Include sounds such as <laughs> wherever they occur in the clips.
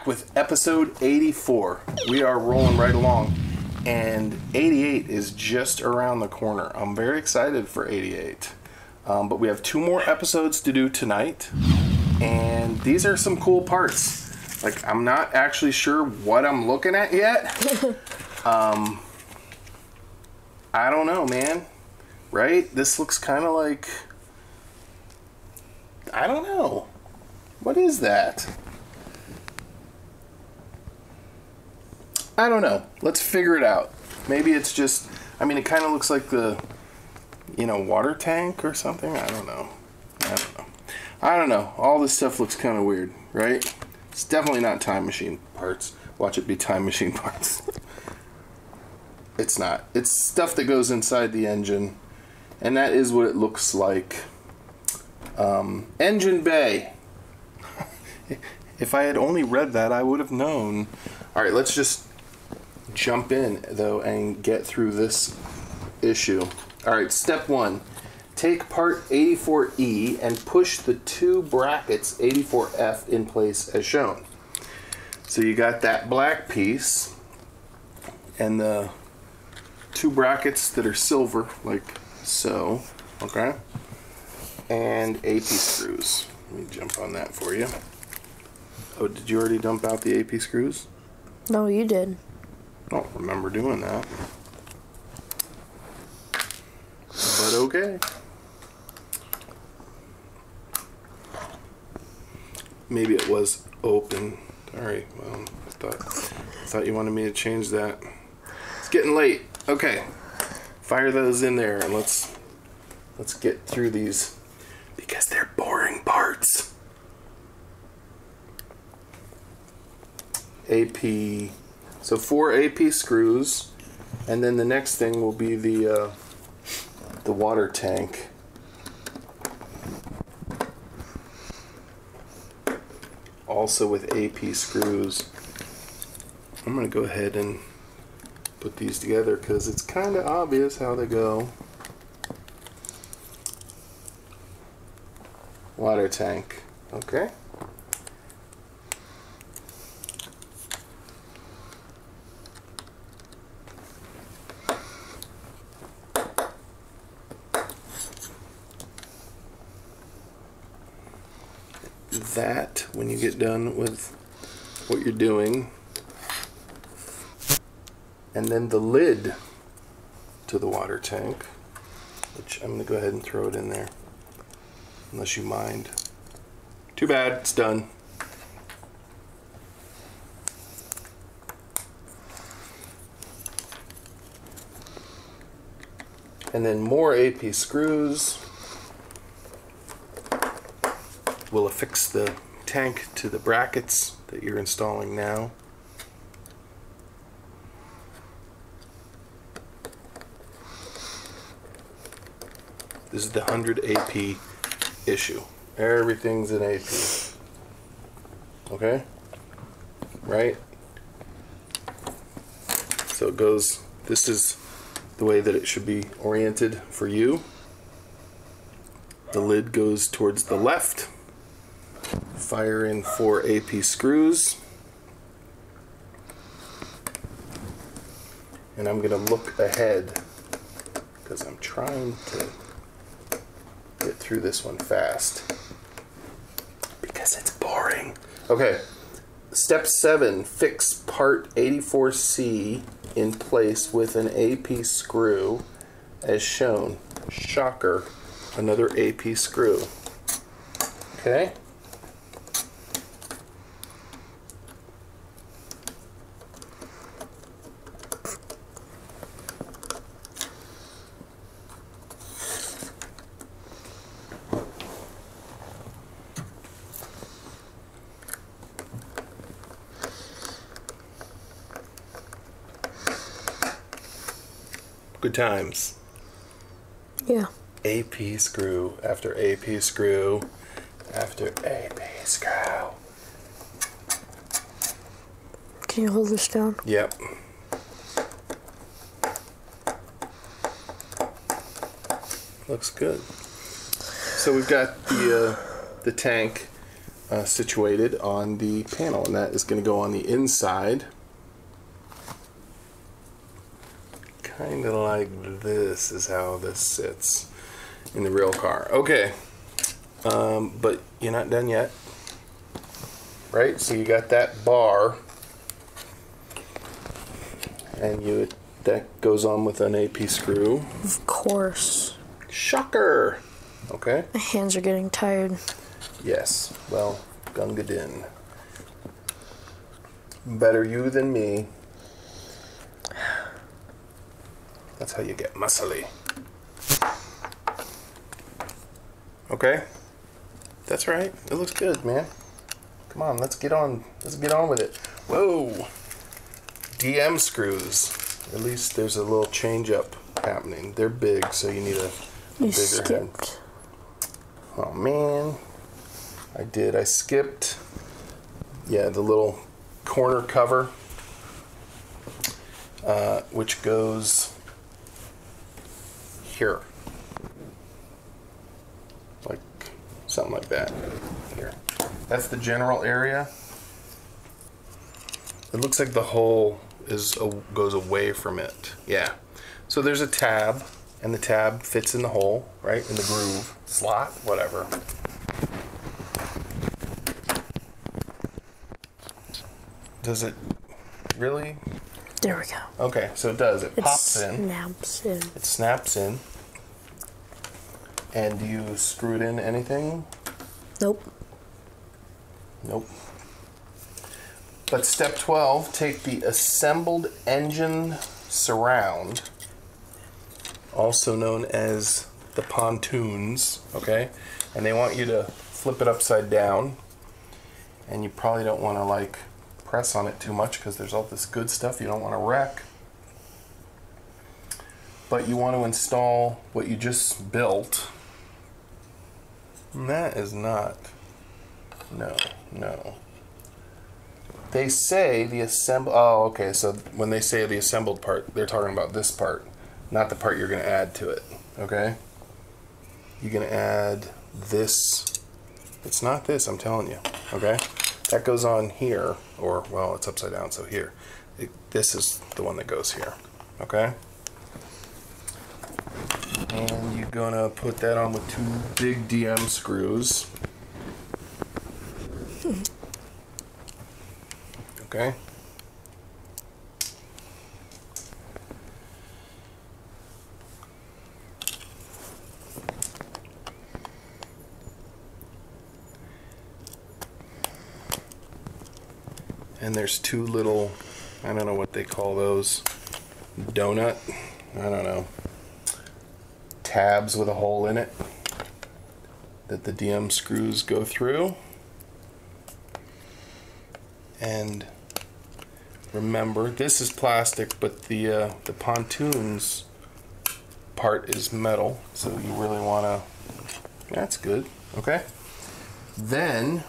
And we are back with episode 84. We are rolling right along. And 88 is just around the corner. I'm very excited for 88. Um, but we have two more episodes to do tonight. And these are some cool parts. Like, I'm not actually sure what I'm looking at yet. <laughs> um, I don't know, man. Right? This looks kind of like. I don't know. What is that? I don't know. Let's figure it out. Maybe it's just. I mean, it kind of looks like the, you know, water tank or something. I don't know. I don't know. I don't know. All this stuff looks kind of weird, right? It's definitely not time machine parts. Watch it be time machine <laughs> parts. it's not. It's stuff that goes inside the engine, and that is what it looks like. Um, engine bay. <laughs> if I had only read that, I would have known. All right, let's just jump in though and get through this issue. All right, step one. Take part 84E and push the two brackets 84F in place as shown. So you got that black piece and the two brackets that are silver, like so, okay? And AP screws. Let me jump on that for you. Oh, did you already dump out the AP screws? No, you did. I don't remember doing that. But okay. Maybe it was open. Alright, well, I thought, I thought you wanted me to change that. It's getting late. Okay. Fire those in there and let's let's get through these because they're boring parts. AP so four AP screws, and then the next thing will be the uh, the water tank. Also with AP screws. I'm gonna go ahead and put these together because it's kind of obvious how they go. Water tank. Okay. That when you get done with what you're doing. And then the lid to the water tank, which I'm going to go ahead and throw it in there, unless you mind. Too bad, it's done. And then more AP screws. Will affix the tank to the brackets that you're installing now. This is the 100 AP issue. Everything's in AP. Okay? Right? So it goes, this is the way that it should be oriented for you. The lid goes towards the left fire in four AP screws. And I'm going to look ahead because I'm trying to get through this one fast because it's boring. Okay, step seven fix part 84C in place with an AP screw as shown. Shocker, another AP screw. Okay. Good times. Yeah. AP screw after AP screw after AP screw. Can you hold this down? Yep. Looks good. So we've got the uh, the tank uh, situated on the panel, and that is going to go on the inside. Kind of like this is how this sits in the real car. Okay, um, but you're not done yet, right? So you got that bar, and you that goes on with an AP screw. Of course. Shocker. Okay. My hands are getting tired. Yes. Well, Gunga Din. Better you than me. That's how you get muscly. Okay? That's right. It looks good, man. Come on, let's get on. Let's get on with it. Whoa. DM screws. At least there's a little change up happening. They're big, so you need a, a You bigger head. skipped. Oh man, I did. I skipped. Yeah, the little corner cover, uh, which goes here, like something like that. Here, that's the general area. It looks like the hole is a, goes away from it. Yeah. So there's a tab, and the tab fits in the hole, right in the groove slot, whatever. Does it really? There we go. Okay, so it does. It It pops in. snaps in. It snaps in. And do you screw it in anything? Nope. Nope. But step 12, take the assembled engine surround, also known as the pontoons, okay? And they want you to flip it upside down. And you probably don't want to like press on it too much because there's all this good stuff you don't want to wreck. But you want to install what you just built. And that is not. No, no. They say the assemble. Oh, okay. So when they say the assembled part, they're talking about this part, not the part you're going to add to it. Okay. You're going to add this. It's not this. I'm telling you. Okay. That goes on here, or well, it's upside down. So here, it, this is the one that goes here. Okay. And you're gonna put that on with two big DM screws. <laughs> Okay. There's two little, I don't know what they call those, donut, I don't know, tabs with a hole in it that the DM screws go through. And remember, this is plastic, but the uh, the pontoons part is metal, so you really want to. That's good. Okay. Then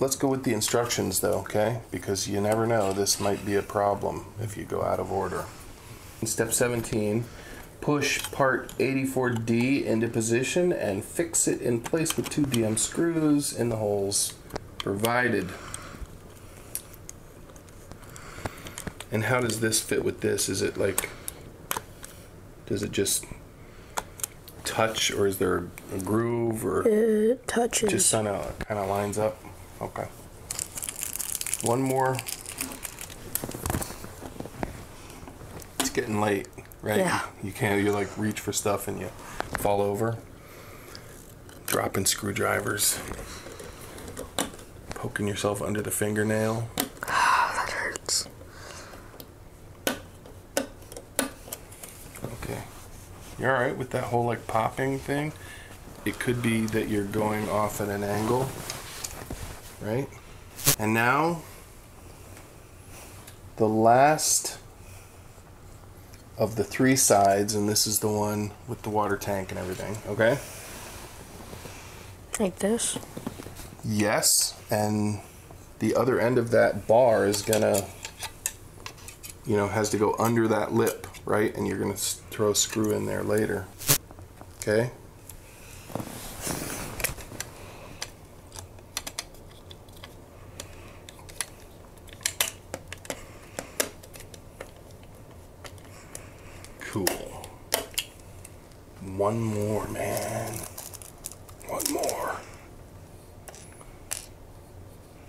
let's go with the instructions, though. Okay, because you never know. This might be a problem if you go out of order. In step 17, push part 84D into position and fix it in place with two DM screws in the holes provided. And how does this fit with this? Is it like, does it just touch or is there a groove or It touches. just kind of kind of lines up? Okay. One more. It's getting late, right? Yeah. You can't. You like reach for stuff and you fall over. Dropping screwdrivers. Poking yourself under the fingernail. Oh, <sighs> that hurts. Okay. You're all right with that whole like popping thing? It could be that you're going off at an angle, right? And now, the last of the three sides, and this is the one with the water tank and everything, okay? Like this. Yes, and the other end of that bar is gonna, you know, has to go under that lip, right? And you're gonna throw a screw in there later. Okay? One more, man. One more.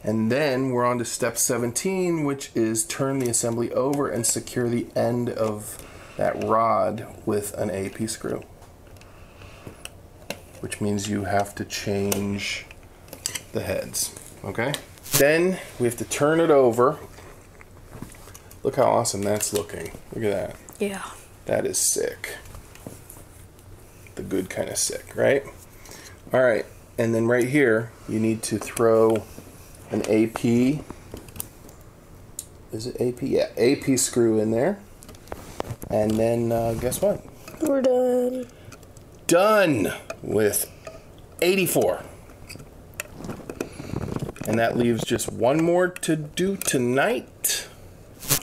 And then we're on to step 17, which is turn the assembly over and secure the end of that rod with an AP screw. Which means you have to change the heads. Okay? Then we have to turn it over. Look how awesome that's looking. Look at that. Yeah. That is sick. Good kind of sick, right? All right. And then right here, you need to throw an AP. Is it AP? Yeah, AP screw in there. And then uh, guess what? We're done. Done with 84. And that leaves just one more to do tonight.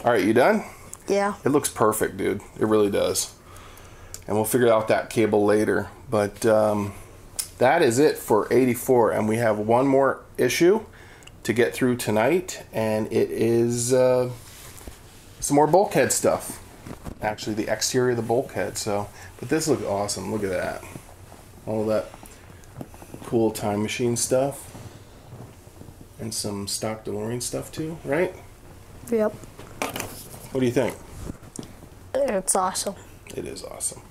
All right, you done? Yeah. It looks perfect, dude. It really does. And we'll figure out that cable later. But um, that is it for 84. And we have one more issue to get through tonight. And it is uh, some more bulkhead stuff. Actually, the exterior of the bulkhead. So, but this looks awesome. Look at that. All that cool time machine stuff. And some stock DeLorean stuff too, right? Yep. What do you think? It's awesome. It is awesome.